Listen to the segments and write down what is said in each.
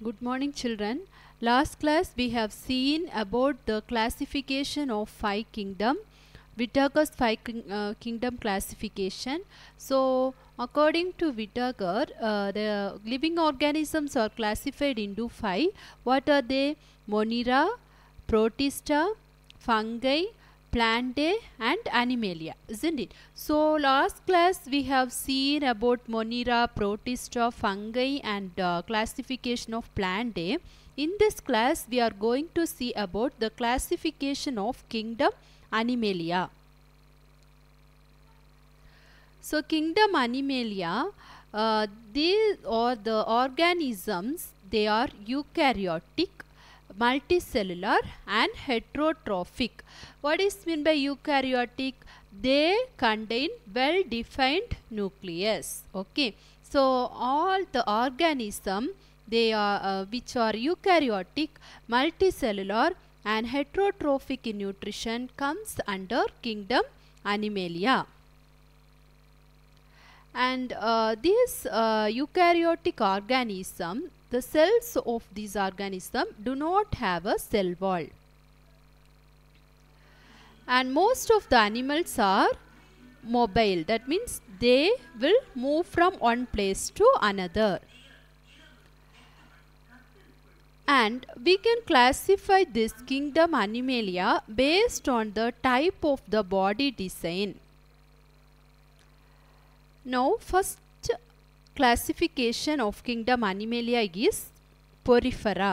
Good morning children. Last class we have seen about the classification of five kingdom. Whittaker's five uh, kingdom classification. So according to Whittaker, uh, the living organisms are classified into five. What are they? Monera, Protista, fungi, plantae and animalia isn't it? So last class we have seen about monera protista fungi and uh, classification of plantae in this class we are going to see about the classification of kingdom animalia. So kingdom animalia uh, these are the organisms they are eukaryotic multicellular and heterotrophic. What is meant by eukaryotic? They contain well defined nucleus. Okay. So all the organism they are uh, which are eukaryotic, multicellular and heterotrophic in nutrition comes under kingdom animalia and uh, this uh, eukaryotic organism the cells of these organism do not have a cell wall. And most of the animals are mobile. That means they will move from one place to another. And we can classify this kingdom animalia based on the type of the body design. Now first classification of kingdom animalia is porifera.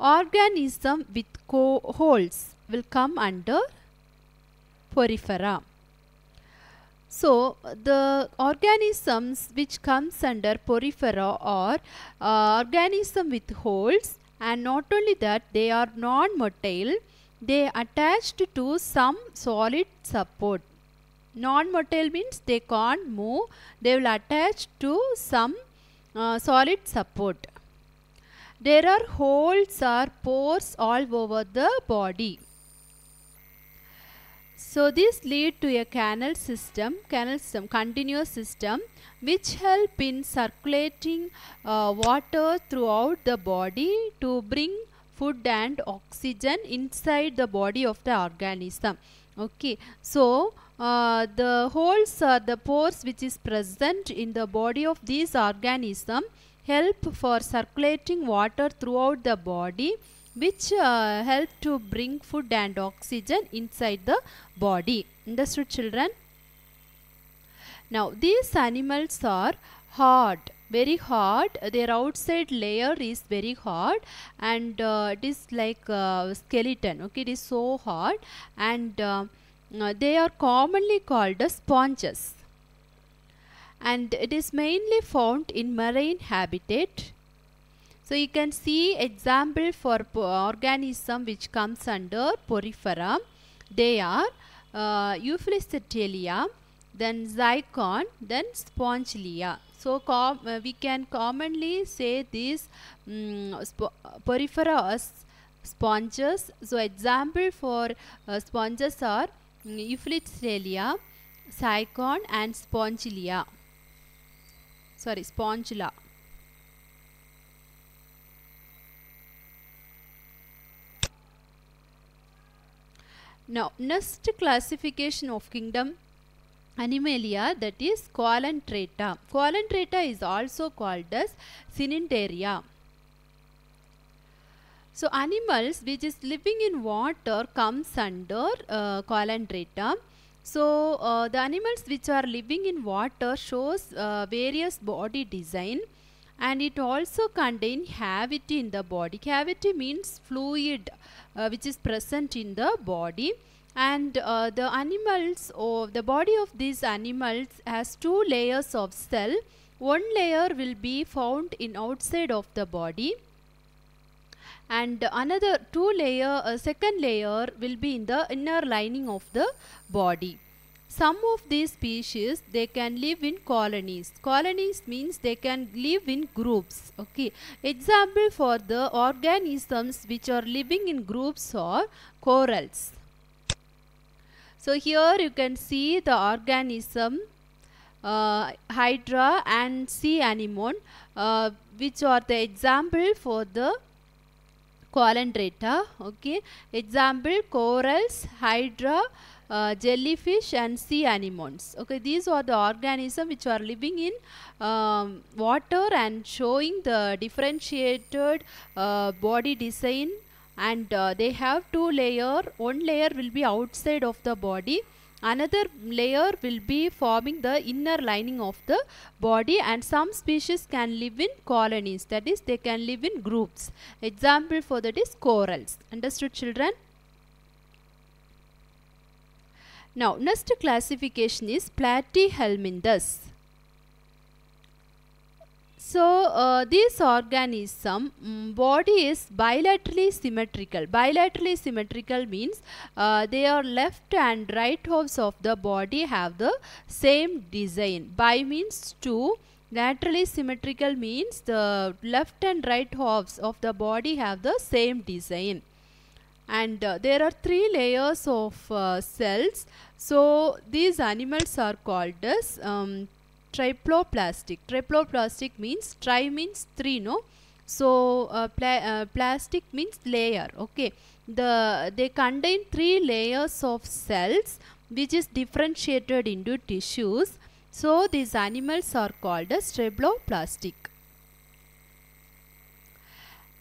Organism with holes will come under porifera. So the organisms which comes under porifera are uh, organism with holes and not only that they are non-motile they attached to some solid support non-motile means they can't move. They will attach to some uh, solid support. There are holes or pores all over the body. So this lead to a canal system canal system continuous system which help in circulating uh, water throughout the body to bring food and oxygen inside the body of the organism. Okay. So uh, the holes are the pores which is present in the body of these organism help for circulating water throughout the body which uh, help to bring food and oxygen inside the body. Understood children? Now these animals are hard very hard. Their outside layer is very hard and uh, it is like uh, skeleton okay? It is so hard and uh, uh, they are commonly called as sponges. And it is mainly found in marine habitat. So you can see example for organism which comes under porifera they are uh, then sycon then spongilla so uh, we can commonly say these um, porifera as sponges. So example for uh, sponges are Euplectella, Sycon and Spongilla. Sorry, Spongula. Now, next classification of kingdom Animalia that is Coelenterata. Coelenterata is also called as Cnidaria. So animals which is living in water comes under uh, Coelenterata. So uh, the animals which are living in water shows uh, various body design and it also contain cavity in the body. Cavity means fluid uh, which is present in the body and uh, the animals or the body of these animals has two layers of cell. One layer will be found in outside of the body and another two layer uh, second layer will be in the inner lining of the body. Some of these species they can live in colonies. Colonies means they can live in groups okay? Example for the organisms which are living in groups are corals. So here you can see the organism uh, hydra and sea anemone uh, which are the example for the coelenterata okay? Example corals hydra uh, jellyfish and sea anemones okay? These are the organisms which are living in um, water and showing the differentiated uh, body design and uh, they have two layer one layer will be outside of the body another layer will be forming the inner lining of the body and some species can live in colonies that is they can live in groups. Example for that is corals. Understood children? Now next classification is platyhelminthes so uh, this organism um, body is bilaterally symmetrical. Bilaterally symmetrical means uh, they are left and right halves of the body have the same design. Bi means two. Laterally symmetrical means the left and right halves of the body have the same design. And uh, there are three layers of uh, cells. So these animals are called as um, triploblastic. Triploblastic means tri means three, no? So uh, pla uh, plastic means layer. Okay, the they contain three layers of cells which is differentiated into tissues. So these animals are called as triploblastic.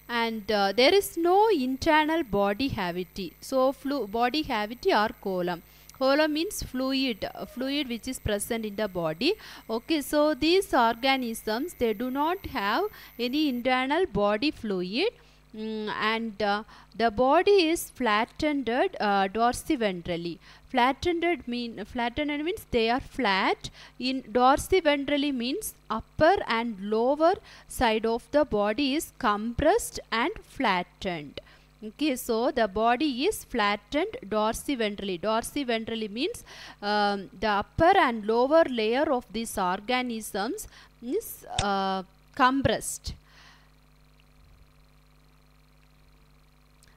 And uh, there is no internal body cavity. So body cavity or coelom Coelom means fluid, fluid which is present in the body. Okay, so these organisms, they do not have any internal body fluid. Mm, and uh, the body is flattened uh, dorsiventrally. Flattened mean flattened means they are flat. In dorsiventrally means upper and lower side of the body is compressed and flattened okay so the body is flattened dorsiventrally dorsiventrally means um, the upper and lower layer of these organisms is uh, compressed.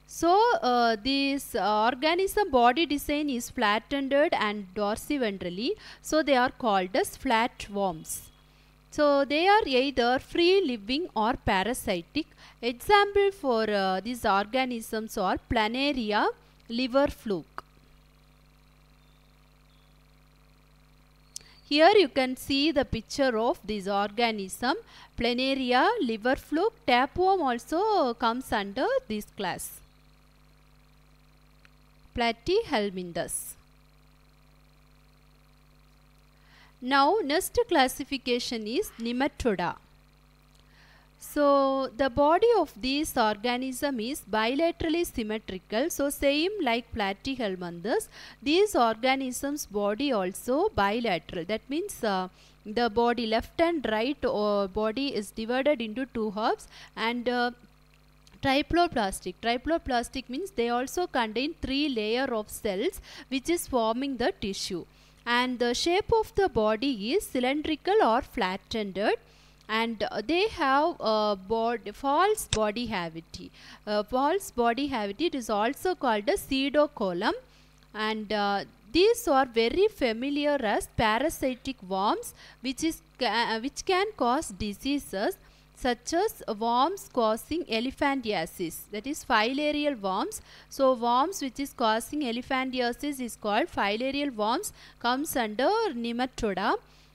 So uh, this organism body design is flattened and dorsiventrally so they are called as flatworms so they are either free living or parasitic. Example for uh, these organisms are planaria, liver fluke. Here you can see the picture of this organism. Planaria, liver fluke, tapeworm also comes under this class. Platyhelminthes. Now next classification is nematoda. So the body of this organism is bilaterally symmetrical. So same like platyhelminthes, these organisms body also bilateral. That means uh, the body left and right uh, body is divided into two halves and uh, triploblastic. Triploblastic means they also contain three layer of cells which is forming the tissue and the shape of the body is cylindrical or flat-ended and they have a bod false body cavity. Uh, false body cavity it is also called a pseudocoelom. And uh, these are very familiar as parasitic worms which is uh, which can cause diseases such as worms causing elephantiasis that is filarial worms. So worms which is causing elephantiasis is called filarial worms comes under nematoda.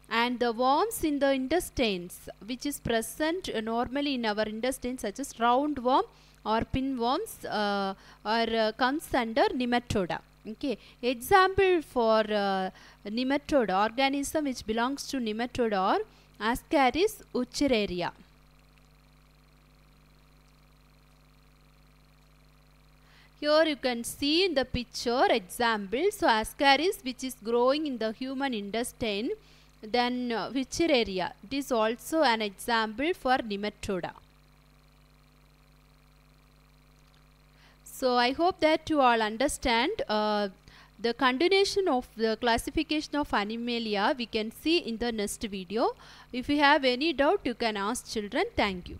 And the worms in the intestines which is present normally in our intestines such as roundworm or pinworms uh, or uh, comes under nematoda. Okay. Example for uh, nematoda organism which belongs to nematoda or ascaris wuchereria Here you can see in the picture example. So ascaris which is growing in the human intestine then uh, wuchereria. It is also an example for nematoda. So I hope that you all understand uh, the continuation of the classification of animalia we can see in the next video. If you have any doubt you can ask children. Thank you.